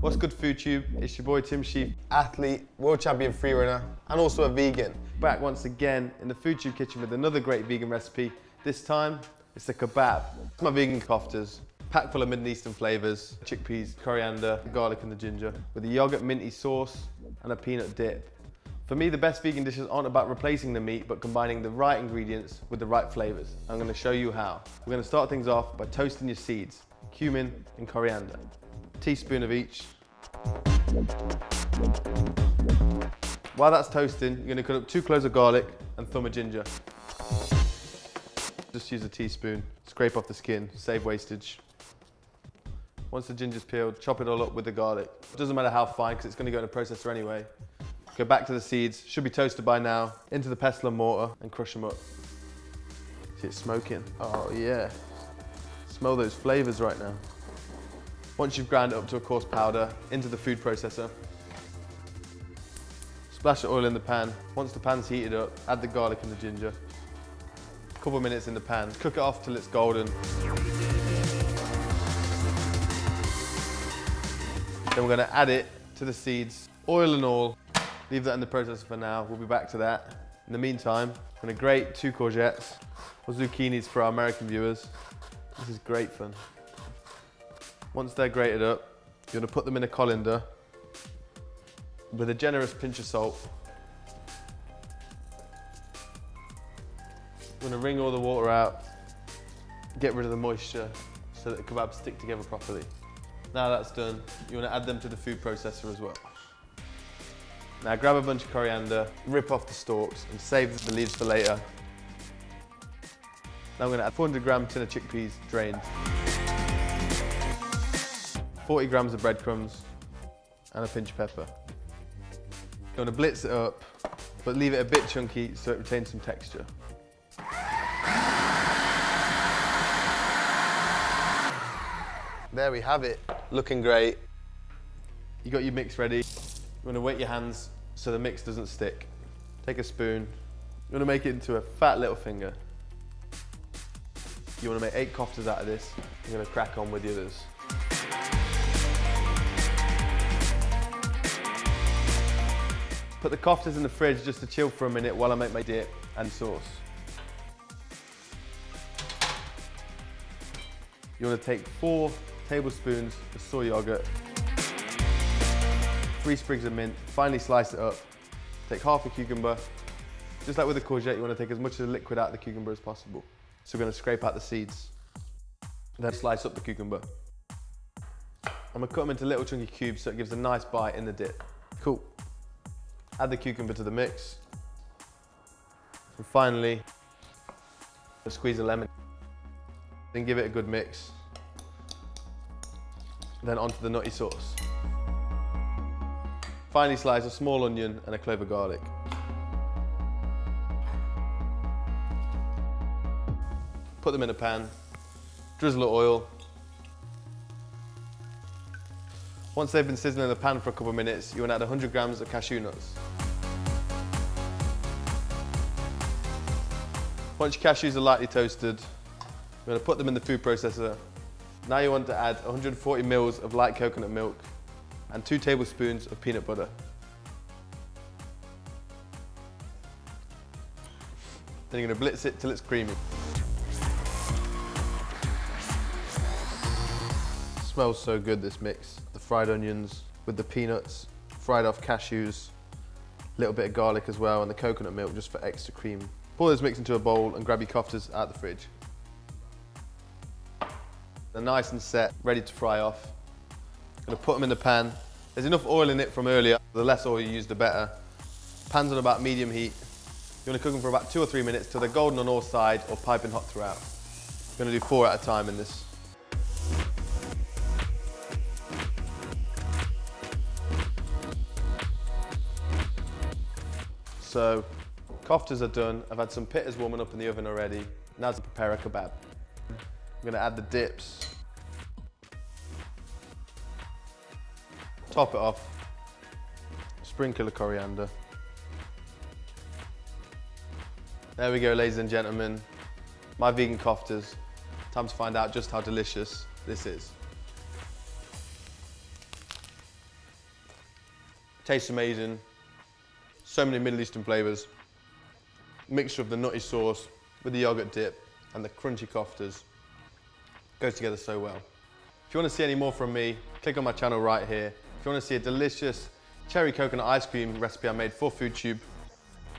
What's good food tube? It's your boy Tim Shieff, athlete, world champion free runner, and also a vegan. Back once again in the food tube kitchen with another great vegan recipe. This time, it's the kebab. It's my vegan koftas, packed full of Middle Eastern flavors, chickpeas, coriander, garlic and the ginger, with a yogurt minty sauce and a peanut dip. For me, the best vegan dishes aren't about replacing the meat, but combining the right ingredients with the right flavors. I'm gonna show you how. We're gonna start things off by toasting your seeds, cumin and coriander. Teaspoon of each. While that's toasting, you're gonna cut up two cloves of garlic and thumb of ginger. Just use a teaspoon, scrape off the skin, save wastage. Once the ginger's peeled, chop it all up with the garlic. Doesn't matter how fine, because it's gonna go in a processor anyway. Go back to the seeds, should be toasted by now, into the pestle and mortar and crush them up. See it smoking? Oh yeah. Smell those flavors right now. Once you've ground it up to a coarse powder, into the food processor. Splash the oil in the pan. Once the pan's heated up, add the garlic and the ginger. A couple of minutes in the pan. Cook it off till it's golden. Then we're gonna add it to the seeds, oil and all. Leave that in the processor for now. We'll be back to that. In the meantime, I'm gonna grate two courgettes or zucchinis for our American viewers. This is great fun. Once they're grated up, you're gonna put them in a colander with a generous pinch of salt. I'm gonna wring all the water out, get rid of the moisture so that the kebabs stick together properly. Now that's done, you wanna add them to the food processor as well. Now grab a bunch of coriander, rip off the stalks and save the leaves for later. Now I'm gonna add 400 grams tin of chickpeas drained. 40 grams of breadcrumbs and a pinch of pepper. You wanna blitz it up, but leave it a bit chunky so it retains some texture. There we have it, looking great. You got your mix ready. You wanna wet your hands so the mix doesn't stick. Take a spoon. You wanna make it into a fat little finger. You wanna make eight koftas out of this. You're gonna crack on with the others. Put the koftas in the fridge just to chill for a minute while I make my dip and sauce. You want to take four tablespoons of soy yogurt, three sprigs of mint, finely slice it up. Take half a cucumber. Just like with a courgette, you want to take as much of the liquid out of the cucumber as possible. So we're going to scrape out the seeds. Then slice up the cucumber. I'm going to cut them into little chunky cubes so it gives a nice bite in the dip. Cool. Add the cucumber to the mix. And finally, squeeze a lemon. Then give it a good mix. Then onto the nutty sauce. Finally slice a small onion and a clove of garlic. Put them in a pan, drizzle of oil. Once they've been sizzling in the pan for a couple of minutes, you want to add 100 grams of cashew nuts. Once your cashews are lightly toasted, you're going to put them in the food processor. Now you want to add 140 mils of light coconut milk and two tablespoons of peanut butter. Then you're going to blitz it till it's creamy. smells so good, this mix. The fried onions with the peanuts, fried off cashews, a little bit of garlic as well, and the coconut milk just for extra cream. Pour this mix into a bowl and grab your koftas out the fridge. They're nice and set, ready to fry off. Gonna put them in the pan. There's enough oil in it from earlier. The less oil you use, the better. Pan's on about medium heat. You're gonna cook them for about two or three minutes till they're golden on all sides or piping hot throughout. You're gonna do four at a time in this. So, koftas are done. I've had some pittas warming up in the oven already. Now to prepare a kebab. I'm gonna add the dips. Top it off. Sprinkle of coriander. There we go, ladies and gentlemen. My vegan koftas. Time to find out just how delicious this is. Tastes amazing. So many Middle Eastern flavors. Mixture of the nutty sauce with the yogurt dip and the crunchy koftas. Goes together so well. If you want to see any more from me, click on my channel right here. You want to see a delicious cherry coconut ice cream recipe I made for FoodTube,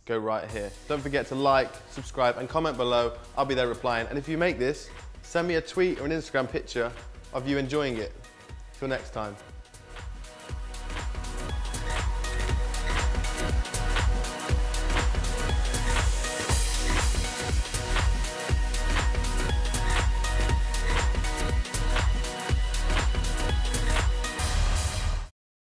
go right here. Don't forget to like, subscribe and comment below. I'll be there replying. And if you make this, send me a tweet or an Instagram picture of you enjoying it. Till next time.